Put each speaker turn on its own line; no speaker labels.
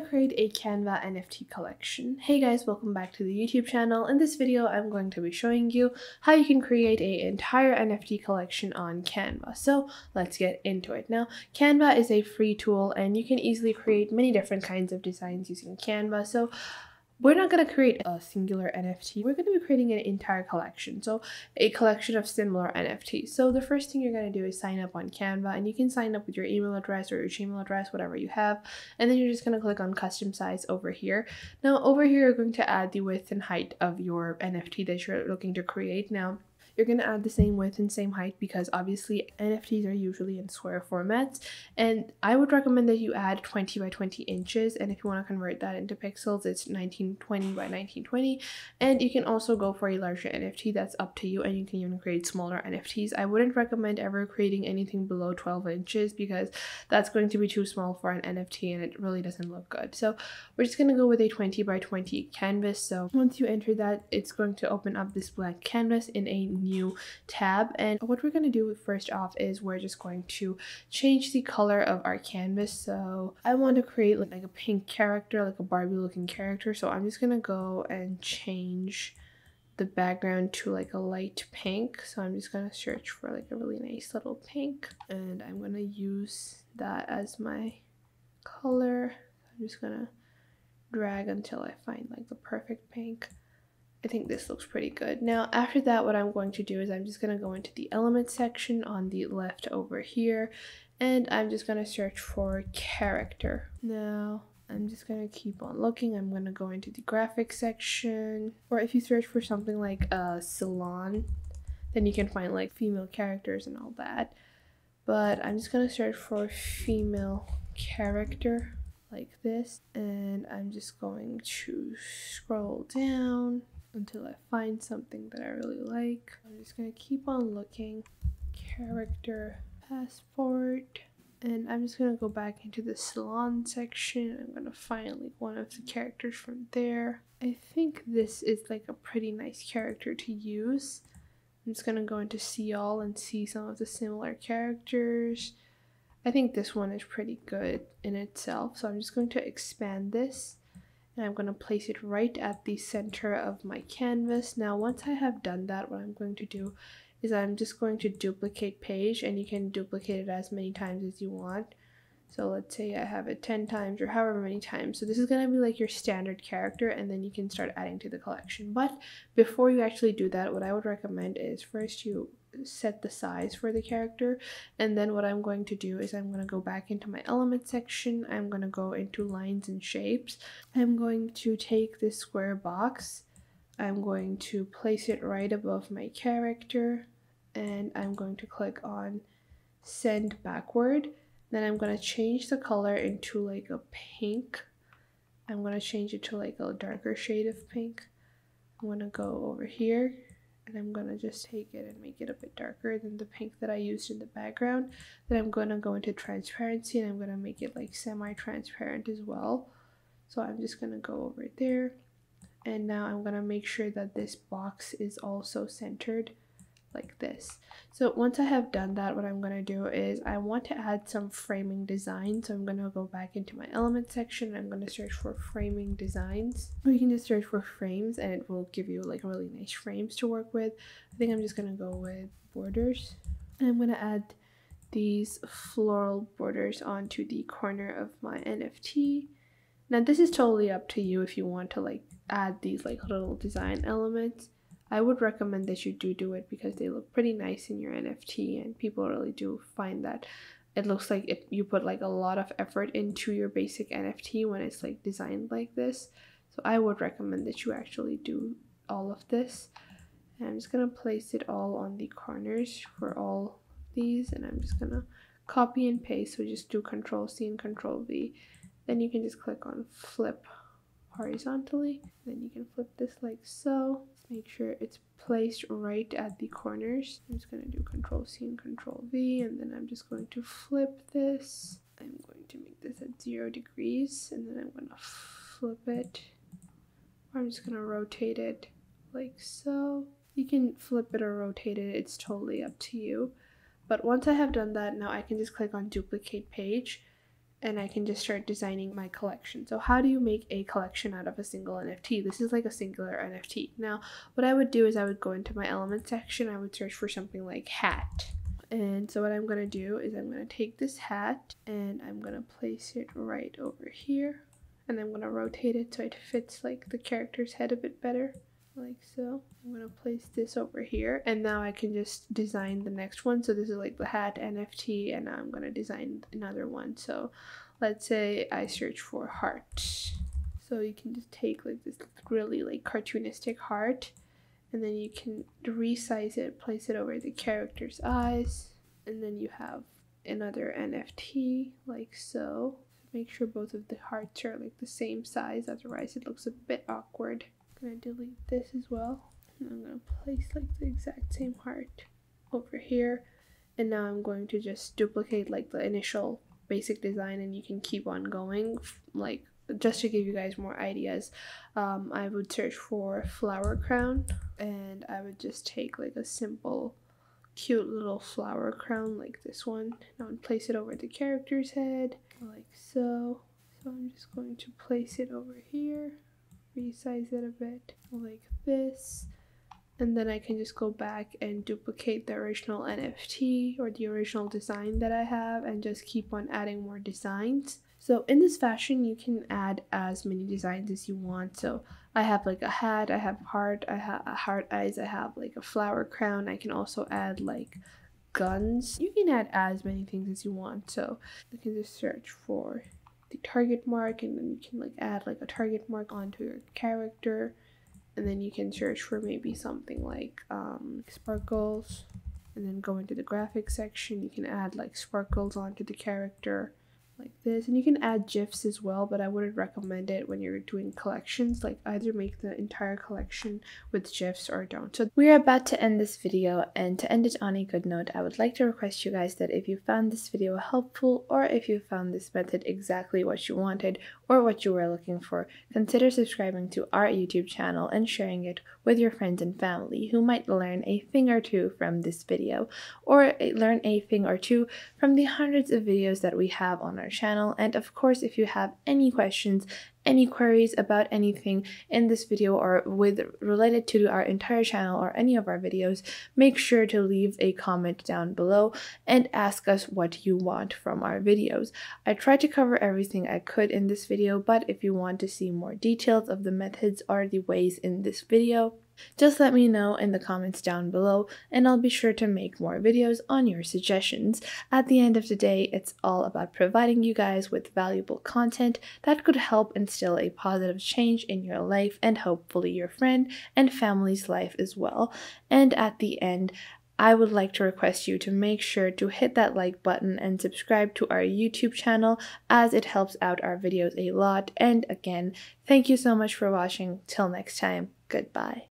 create a Canva NFT collection. Hey guys, welcome back to the YouTube channel. In this video, I'm going to be showing you how you can create an entire NFT collection on Canva. So let's get into it. Now, Canva is a free tool and you can easily create many different kinds of designs using Canva. So we're not going to create a singular NFT. We're going to be creating an entire collection. So a collection of similar NFTs. So the first thing you're going to do is sign up on Canva and you can sign up with your email address or your Gmail address, whatever you have. And then you're just going to click on custom size over here. Now over here, you're going to add the width and height of your NFT that you're looking to create. Now you're going to add the same width and same height because obviously NFTs are usually in square formats. And I would recommend that you add 20 by 20 inches. And if you want to convert that into pixels, it's 1920 by 1920. And you can also go for a larger NFT. That's up to you. And you can even create smaller NFTs. I wouldn't recommend ever creating anything below 12 inches because that's going to be too small for an NFT and it really doesn't look good. So we're just going to go with a 20 by 20 canvas. So once you enter that, it's going to open up this blank canvas in a new tab. And what we're going to do first off is we're just going to change the color of our canvas. So I want to create like, like a pink character like a Barbie looking character. So I'm just going to go and change the background to like a light pink. So I'm just to search for like a really nice little pink. And I'm to use that as my color. I'm just to drag until I find like the perfect pink I think this looks pretty good. Now, after that, what I'm going to do is I'm just going to go into the element section on the left over here, and I'm just going to search for character. Now, I'm just going to keep on looking. I'm going to go into the graphics section, or if you search for something like a salon, then you can find like female characters and all that. But I'm just going to search for female character like this, and I'm just going to scroll down until I find something that I really like. I'm just gonna keep on looking. Character, passport, and I'm just gonna go back into the salon section. I'm gonna find like one of the characters from there. I think this is like a pretty nice character to use. I'm just gonna go into see all and see some of the similar characters. I think this one is pretty good in itself, so I'm just going to expand this and I'm going to place it right at the center of my canvas. Now once I have done that, what I'm going to do is I'm just going to duplicate page and you can duplicate it as many times as you want. So let's say I have it 10 times or however many times. So this is going to be like your standard character and then you can start adding to the collection. But before you actually do that, what I would recommend is first you set the size for the character and then what I'm going to do is I'm going to go back into my element section I'm going to go into lines and shapes I'm going to take this square box I'm going to place it right above my character and I'm going to click on send backward then I'm going to change the color into like a pink. I'm going to change it to like a darker shade of pink. I'm going to go over here and I'm gonna just take it and make it a bit darker than the pink that I used in the background. Then I'm gonna go into transparency and I'm gonna make it like semi-transparent as well. So I'm just gonna go over there. And now I'm gonna make sure that this box is also centered like this. So once I have done that, what I'm going to do is I want to add some framing design. So I'm going to go back into my element section. I'm going to search for framing designs. Or you can just search for frames and it will give you like really nice frames to work with. I think I'm just going to go with borders. And I'm going to add these floral borders onto the corner of my NFT. Now this is totally up to you if you want to like add these like little design elements. I would recommend that you do do it because they look pretty nice in your NFT and people really do find that it looks like it you put like a lot of effort into your basic NFT when it's like designed like this. So I would recommend that you actually do all of this. And I'm just gonna place it all on the corners for all these and I'm just gonna copy and paste. So just do control C and control V. Then you can just click on flip horizontally. Then you can flip this like so make sure it's placed right at the corners. I'm just going to do Control C and Control V and then I'm just going to flip this. I'm going to make this at zero degrees and then I'm going to flip it. I'm just going to rotate it like so. You can flip it or rotate it, it's totally up to you. But once I have done that, now I can just click on duplicate page and I can just start designing my collection. So how do you make a collection out of a single NFT? This is like a singular NFT. Now, what I would do is I would go into my element section, I would search for something like hat. And so what I'm going to do is I'm going to take this hat and I'm going to place it right over here. And I'm going to rotate it so it fits like the character's head a bit better like so. I'm gonna place this over here and now I can just design the next one. So this is like the hat NFT and I'm gonna design another one. So let's say I search for heart. So you can just take like this really like cartoonistic heart and then you can resize it, place it over the character's eyes and then you have another NFT like so. Make sure both of the hearts are like the same size, otherwise it looks a bit awkward gonna delete this as well. And I'm gonna place like the exact same heart over here. And now I'm going to just duplicate like the initial basic design and you can keep on going like just to give you guys more ideas um, i would search for flower crown and i would just take like a simple cute little flower crown like this one and i would place it over the character's head like so so i'm just going to place it over here resize it a bit like this and then I can just go back and duplicate the original NFT or the original design that I have and just keep on adding more designs. So in this fashion, you can add as many designs as you want. So I have like a hat, I have heart, I have uh, heart eyes, I have like a flower crown. I can also add like guns. You can add as many things as you want. So you can just search for the target mark and then you can like add like a target mark onto your character. And then you can search for maybe something like um, sparkles. And then go into the graphics section. You can add like sparkles onto the character like this. And you can add gifs as well but i wouldn't recommend it when you're doing collections. Like either make the entire collection with gifs or don't. So we are about to end this video and to end it on a good note i would like to request you guys that if you found this video helpful or if you found this method exactly what you wanted or what you were looking for consider subscribing to our youtube channel and sharing it with your friends and family who might learn a thing or two from this video or learn a thing or two from the hundreds of videos that we have on our channel. And of course if you have any questions any queries about anything in this video or with related to our entire channel or any of our videos make sure to leave a comment down below and ask us what you want from our videos i tried to cover everything i could in this video but if you want to see more details of the methods or the ways in this video just let me know in the comments down below and I'll be sure to make more videos on your suggestions. At the end of the day, it's all about providing you guys with valuable content that could help instill a positive change in your life and hopefully your friend and family's life as well. And at the end, I would like to request you to make sure to hit that like button and subscribe to our YouTube channel as it helps out our videos a lot. And again, thank you so much for watching. Till next time, goodbye.